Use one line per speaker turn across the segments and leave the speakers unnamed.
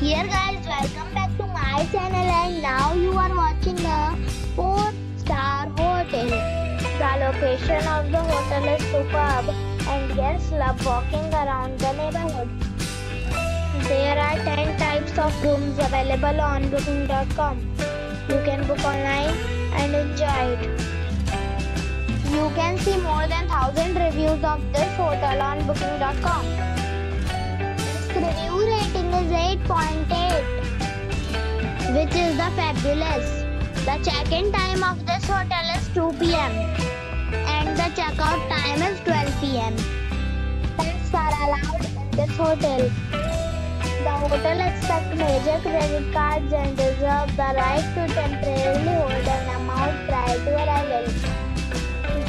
Here guys, welcome back to my channel and now you are watching a 4 star hotel. The location of the hotel is superb and guests love walking around the neighborhood. There are 10 types of rooms available on booking.com. You can book online and enjoy it. You can see more than 1000 reviews of this hotel on booking.com. Review is 8.8 which is the fabulous. The check-in time of this hotel is 2 pm and the check-out time is 12 pm. Pets are allowed in this hotel. The hotel accepts major credit cards and reserves the right to temporarily hold an amount prior to arrival.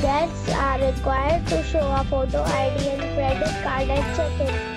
Guests are required to show a photo ID and credit card at check-in.